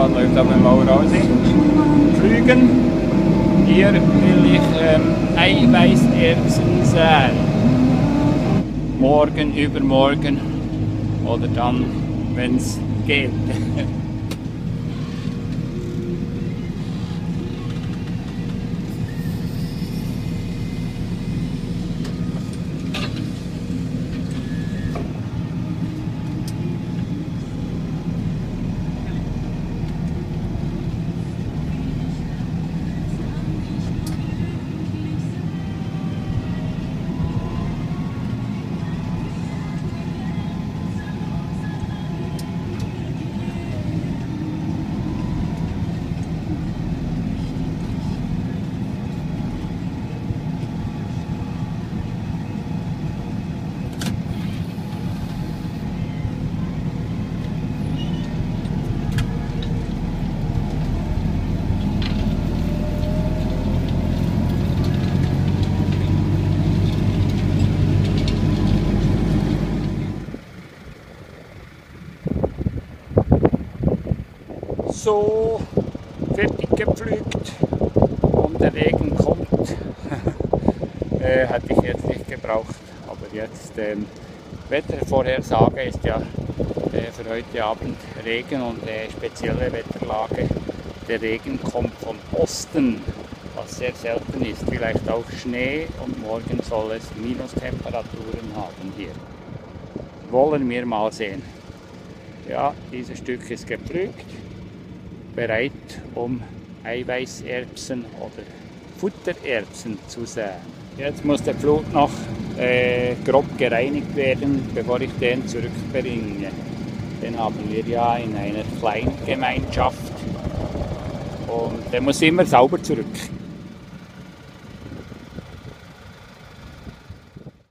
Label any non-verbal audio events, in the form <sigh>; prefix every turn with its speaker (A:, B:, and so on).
A: man läuft aber mal raus Flügen. Hier will ich ähm, Eiweißerbsen säen. Morgen, übermorgen oder dann, wenn es geht. <laughs> so fertig gepflügt und der Regen kommt. <laughs> äh, hatte ich jetzt nicht gebraucht, aber jetzt ähm, Wettervorhersage ist ja äh, für heute Abend Regen und äh, spezielle Wetterlage. Der Regen kommt von Osten, was sehr selten ist. Vielleicht auch Schnee und morgen soll es Minustemperaturen haben hier. Wollen wir mal sehen. Ja, dieses Stück ist gepflügt bereit, um Eiweißerbsen oder Futtererbsen zu säen. Jetzt muss der Pflug noch äh, grob gereinigt werden, bevor ich den zurückbringe. Den haben wir ja in einer Kleingemeinschaft und der muss immer sauber zurück.